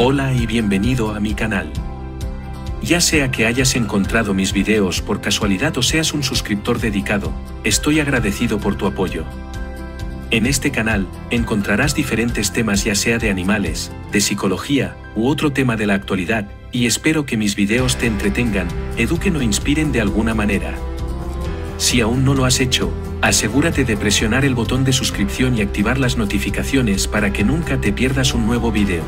Hola y bienvenido a mi canal. Ya sea que hayas encontrado mis videos por casualidad o seas un suscriptor dedicado, estoy agradecido por tu apoyo. En este canal, encontrarás diferentes temas ya sea de animales, de psicología, u otro tema de la actualidad, y espero que mis videos te entretengan, eduquen o inspiren de alguna manera. Si aún no lo has hecho, asegúrate de presionar el botón de suscripción y activar las notificaciones para que nunca te pierdas un nuevo video.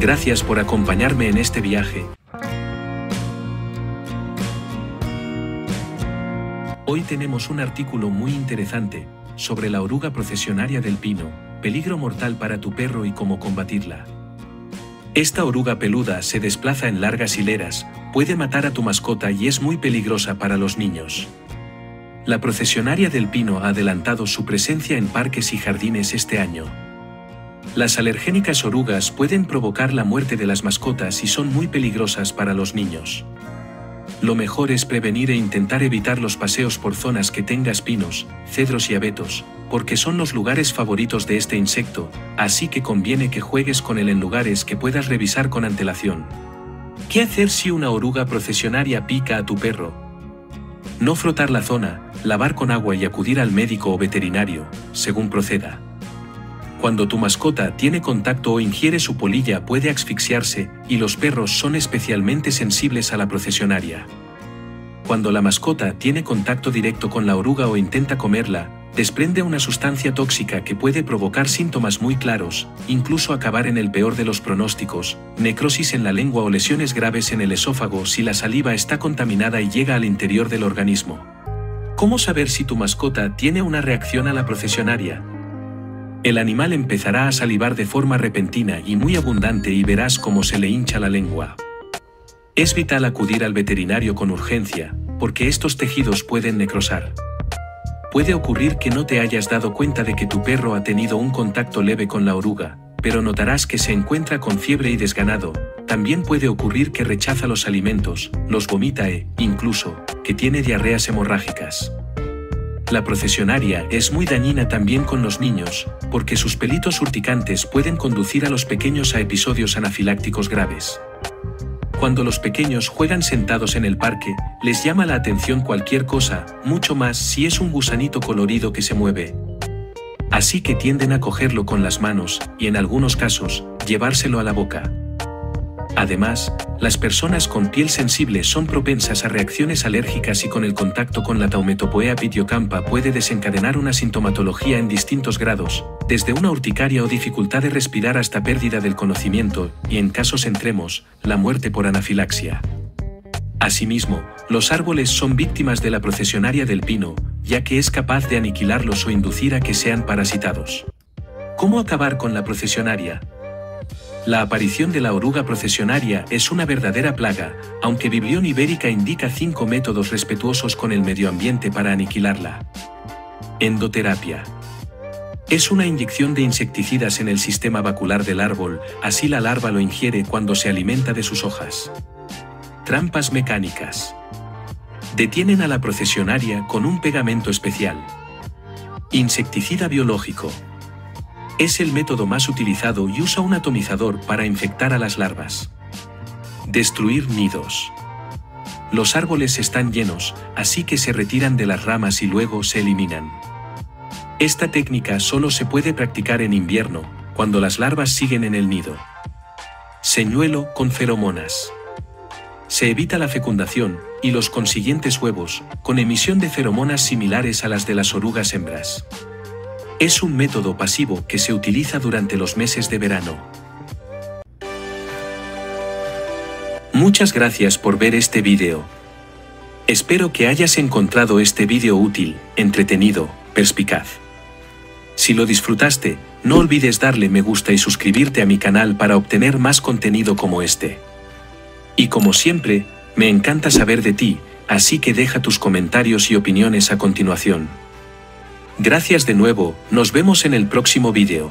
Gracias por acompañarme en este viaje. Hoy tenemos un artículo muy interesante sobre la oruga procesionaria del pino, peligro mortal para tu perro y cómo combatirla. Esta oruga peluda se desplaza en largas hileras, puede matar a tu mascota y es muy peligrosa para los niños. La procesionaria del pino ha adelantado su presencia en parques y jardines este año. Las alergénicas orugas pueden provocar la muerte de las mascotas y son muy peligrosas para los niños. Lo mejor es prevenir e intentar evitar los paseos por zonas que tengas pinos, cedros y abetos, porque son los lugares favoritos de este insecto, así que conviene que juegues con él en lugares que puedas revisar con antelación. ¿Qué hacer si una oruga procesionaria pica a tu perro? No frotar la zona, lavar con agua y acudir al médico o veterinario, según proceda. Cuando tu mascota tiene contacto o ingiere su polilla puede asfixiarse, y los perros son especialmente sensibles a la procesionaria. Cuando la mascota tiene contacto directo con la oruga o intenta comerla, desprende una sustancia tóxica que puede provocar síntomas muy claros, incluso acabar en el peor de los pronósticos, necrosis en la lengua o lesiones graves en el esófago si la saliva está contaminada y llega al interior del organismo. ¿Cómo saber si tu mascota tiene una reacción a la procesionaria? El animal empezará a salivar de forma repentina y muy abundante y verás cómo se le hincha la lengua. Es vital acudir al veterinario con urgencia, porque estos tejidos pueden necrosar. Puede ocurrir que no te hayas dado cuenta de que tu perro ha tenido un contacto leve con la oruga, pero notarás que se encuentra con fiebre y desganado. También puede ocurrir que rechaza los alimentos, los vomita e, incluso, que tiene diarreas hemorrágicas. La procesionaria es muy dañina también con los niños, porque sus pelitos urticantes pueden conducir a los pequeños a episodios anafilácticos graves. Cuando los pequeños juegan sentados en el parque, les llama la atención cualquier cosa, mucho más si es un gusanito colorido que se mueve. Así que tienden a cogerlo con las manos, y en algunos casos, llevárselo a la boca. Además, las personas con piel sensible son propensas a reacciones alérgicas y con el contacto con la Taumetopoea pitiocampa puede desencadenar una sintomatología en distintos grados, desde una urticaria o dificultad de respirar hasta pérdida del conocimiento, y en casos extremos, la muerte por anafilaxia. Asimismo, los árboles son víctimas de la procesionaria del pino, ya que es capaz de aniquilarlos o inducir a que sean parasitados. ¿Cómo acabar con la procesionaria? La aparición de la oruga procesionaria es una verdadera plaga, aunque Biblión Ibérica indica cinco métodos respetuosos con el medio ambiente para aniquilarla. Endoterapia. Es una inyección de insecticidas en el sistema vacular del árbol, así la larva lo ingiere cuando se alimenta de sus hojas. Trampas mecánicas. Detienen a la procesionaria con un pegamento especial. Insecticida biológico. Es el método más utilizado y usa un atomizador para infectar a las larvas. Destruir nidos. Los árboles están llenos, así que se retiran de las ramas y luego se eliminan. Esta técnica solo se puede practicar en invierno, cuando las larvas siguen en el nido. Señuelo con feromonas. Se evita la fecundación y los consiguientes huevos, con emisión de feromonas similares a las de las orugas hembras. Es un método pasivo que se utiliza durante los meses de verano. Muchas gracias por ver este vídeo. Espero que hayas encontrado este vídeo útil, entretenido, perspicaz. Si lo disfrutaste, no olvides darle me gusta y suscribirte a mi canal para obtener más contenido como este. Y como siempre, me encanta saber de ti, así que deja tus comentarios y opiniones a continuación. Gracias de nuevo, nos vemos en el próximo vídeo.